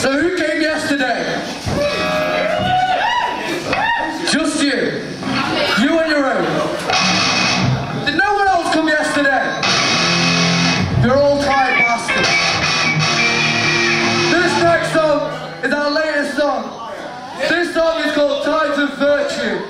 So who came yesterday? Just you. You on your own. Did no one else come yesterday? You're all tired bastards. This next song is our latest song. This song is called Tides of Virtue.